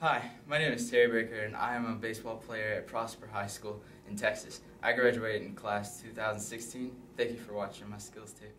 Hi, my name is Terry Baker, and I am a baseball player at Prosper High School in Texas. I graduated in class 2016. Thank you for watching my skills tape.